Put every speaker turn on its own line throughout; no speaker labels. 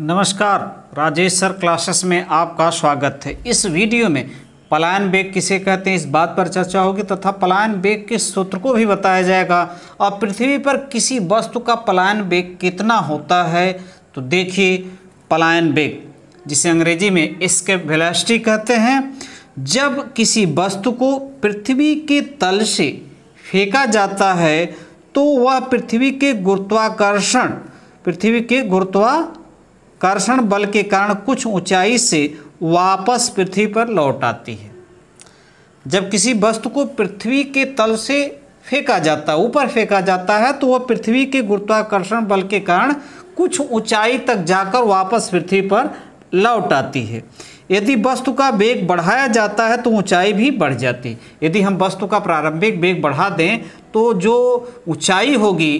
नमस्कार, Rajesh sir classes में आपका स्वागत है। इस वीडियो में पलायन बेग किसे कहते हैं, इस बात पर चर्चा होगी तथा पलायन बेग के सूत्र को भी बताया जाएगा। और पृथ्वी पर किसी वस्तु का पलायन बेग कितना होता है तो देखिए पलायन बेग, जिसे अंग्रेज़ी में इसके वेलोसिटी कहते हैं। जब किसी वस्तु को पृथ्वी के तल से फेंका जाता है तो वह पृथ्वी के गुरुत्वाकर्षण, पृथ्वी के गुरुत्वाकर्षण बल के कारण कुछ ऊंचाई से वापस पृथ्वी पर लौट आती है। जब किसी वस्तु को पृथ्वी के तल से फेंका जाता है ऊपर फेंका जाता है तो वह पृथ्वी के गुरुत्वाकर्षण बल के कारण कुछ ऊंचाई तक जाकर वापस पृथ्वी पर लौट आती है। यदि वस्तु का वेग बढ़ाया जाता है तो ऊंचाई भी बढ़ जाती। यदि हम वस्तु का प्रारंभिक वेग बढ़ा दें तो जो ऊंचाई होगी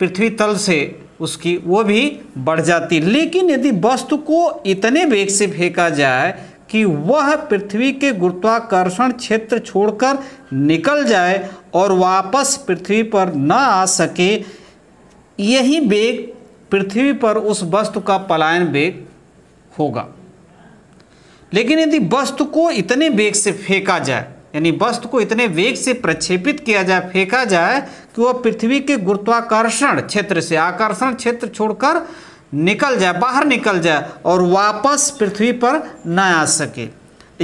पृथ्वी तल से उसकी वो भी बढ़ जाती लेकिन यदि वस्तु को इतने वेग से फेंका जाए कि वह पृथ्वी के गुरुत्वाकर्षण क्षेत्र छोड़कर निकल जाए और वापस पृथ्वी पर न आ सके, यही वेग पृथ्वी पर उस वस्तु का पलायन वेग होगा। लेकिन यदि वस्तु को इतने वेग से फेंका जाए, यानी वस्तु को इतने वेग से प्रक्षेपित किया जाए, फेंका जाए कि वह पृथ्वी के गुरुत्वाकर्षण क्षेत्र से आकर्षण क्षेत्र छोड़कर निकल जाए, बाहर निकल जाए और वापस पृथ्वी पर न आ सके।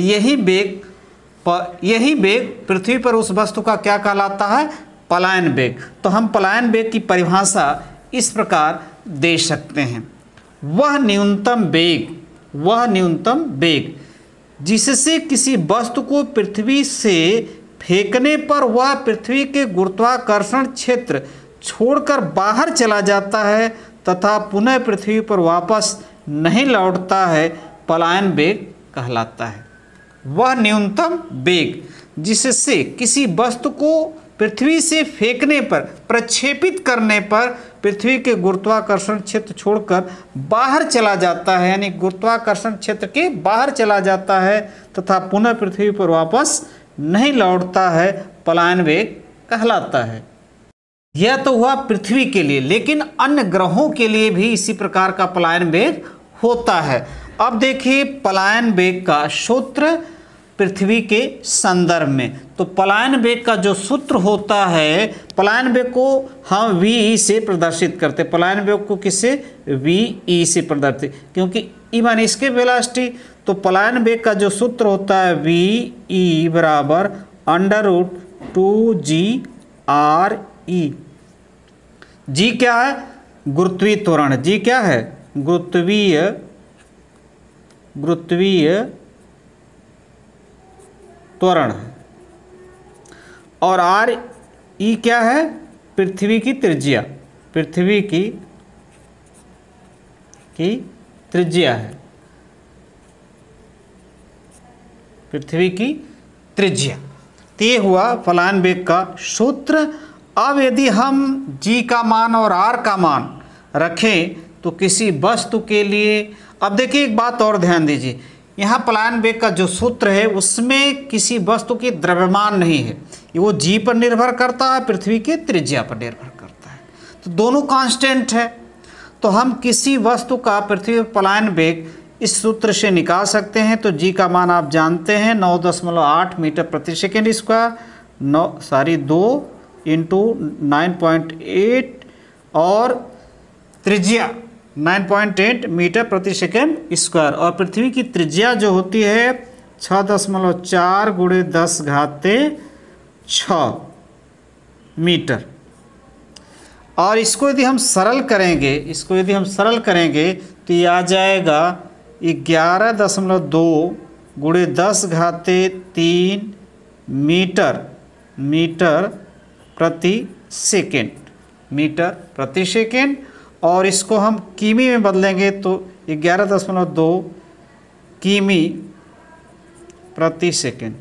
यही वेग यही वेग पृथ्वी पर उस वस्तु का क्या कहलाता है? पलायन वेग। तो हम पलायन वेग की परिभाषा इस प्रकार दे सकते हैं। वह न्यूनतम वेग, वह न्यूनतम वेग, जिससे किसी वस्तु को पृथ्वी से फेंकने पर वह पृथ्वी के गुरुत्वाकर्षण क्षेत्र छोड़कर बाहर चला जाता है तथा पुनः पृथ्वी पर वापस नहीं लौटता है, पलायन वेग कहलाता है। वह न्यूनतम वेग जिससे किसी वस्तु को पृथ्वी से फेंकने पर, प्रक्षेपित करने पर पृथ्वी के गुरुत्वाकर्षण क्षेत्र छोड़कर बाहर चला जाता है, यानी गुरुत्वाकर्षण क्षेत्र के बाहर चला जाता है तथा पुनः पृथ्वी पर वापस नहीं लौटता है, पलायन वेग कहलाता है। यह तो हुआ पृथ्वी के लिए, लेकिन अन्य ग्रहों के लिए भी इसी प्रकार का पलायन वेग होता है। अब देखिए, पलायन वेग का सूत्र पृथ्वी के संदर्भ में। तो पलायन वेग का जो सूत्र होता है, पलायन वेग को हम वी ई से प्रदर्शित करते पलायन वेग को किससे वी ई से प्रदर्शित। क्योंकि ई मान इसके वेलासिटी तो पलायन वेग का जो सूत्र होता है वी ई बराबर under root two g R e g क्या है? गुरुत्वीय त्वरण। जी क्या है? गुरुत्वीय गुरुत्वीय त्वरण। और आर ई क्या है? पृथ्वी की त्रिज्या। पृथ्वी की की त्रिज्या है। पृथ्वी की त्रिज्या। तो हुआ फलान वेग का सूत्र। अब यदि हम जी का मान और आर का मान रखें तो किसी वस्तु के लिए, अब देखिए एक बात और ध्यान दीजिए। यहाँ पलायन वेग का जो सूत्र है, उसमें किसी वस्तु की द्रव्यमान नहीं है। वो जी पर निर्भर करता है, पृथ्वी के त्रिज्या पर निर्भर करता है। तो दोनों कांस्टेंट है। तो हम किसी वस्तु का पृथ्वी पर पलायन वेग इस सूत्र से निकाल सकते हैं। तो जी का मान आप जानते हैं, नौ दशमलव आठ मीटर प्रति सेकेंड स्क्वायर, नौ, सॉरी, दो इंटू नाइन पॉइंट एट और त्रिज्या। 9.8 मीटर प्रति सेकेंड स्क्वायर। और पृथ्वी की त्रिज्या जो होती है छः दशमलव चार गुड़े दस घाते छ मीटर। और इसको यदि हम सरल करेंगे, इसको यदि हम सरल करेंगे तो ये आ जाएगा ग्यारह दशमलव दो गुड़े दस घाते तीन मीटर मीटर प्रति सेकेंड, मीटर प्रति सेकेंड। और इसको हम किमी में बदलेंगे तो ग्यारह दशमलव दो किमी प्रति सेकेंड।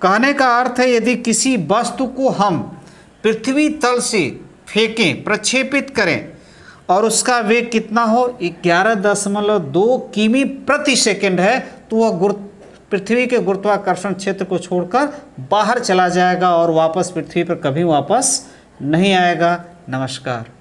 कहने का अर्थ है, यदि किसी वस्तु को हम पृथ्वी तल से फेंकें, प्रक्षेपित करें, और उसका वेग कितना हो ग्यारह दशमलव दो किमी प्रति सेकेंड है तो वह गुरु, पृथ्वी के गुरुत्वाकर्षण क्षेत्र को छोड़कर बाहर चला जाएगा और वापस पृथ्वी पर कभी वापस नहीं आएगा। नमस्कार।